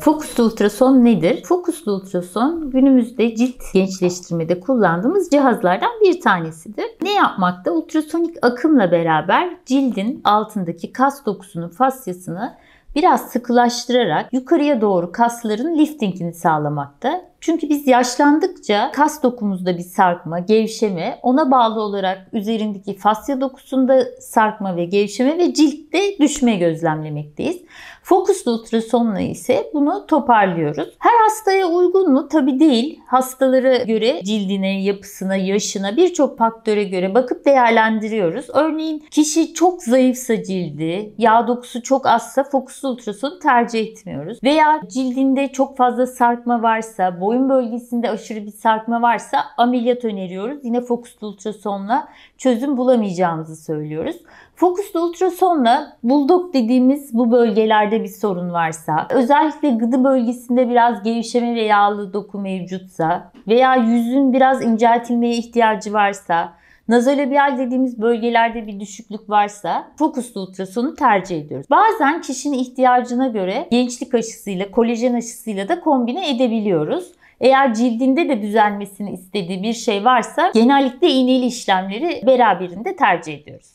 Fokuslu ultrason nedir? Fokuslu ultrason günümüzde cilt gençleştirmede kullandığımız cihazlardan bir tanesidir. Ne yapmakta? Ultrasonik akımla beraber cildin altındaki kas dokusunun fasyasını biraz sıkılaştırarak yukarıya doğru kasların liftingini sağlamakta. Çünkü biz yaşlandıkça kas dokumuzda bir sarkma, gevşeme, ona bağlı olarak üzerindeki fasya dokusunda sarkma ve gevşeme ve ciltte düşme gözlemlemekteyiz. Fokuslu ultrasonla ise bunu toparlıyoruz. Her hastaya uygun mu? Tabi değil. Hastalara göre cildine, yapısına, yaşına birçok faktöre göre bakıp değerlendiriyoruz. Örneğin kişi çok zayıfsa cildi, yağ dokusu çok azsa fokuslu ultrasonu tercih etmiyoruz. Veya cildinde çok fazla sarkma varsa, boyun bölgesinde aşırı bir sarkma varsa ameliyat öneriyoruz. Yine fokuslu ultrasonla çözüm bulamayacağımızı söylüyoruz. Fokuslu ultrasonla buldok dediğimiz bu bölgelerde bir sorun varsa, özellikle gıdı bölgesinde biraz gevşeme ve yağlı doku mevcutsa veya yüzün biraz inceltilmeye ihtiyacı varsa, nazolabial dediğimiz bölgelerde bir düşüklük varsa fokuslu ultrasonu tercih ediyoruz. Bazen kişinin ihtiyacına göre gençlik aşısıyla, kolajen aşısıyla da kombine edebiliyoruz. Eğer cildinde de düzelmesini istediği bir şey varsa genellikle iğneli işlemleri beraberinde tercih ediyoruz.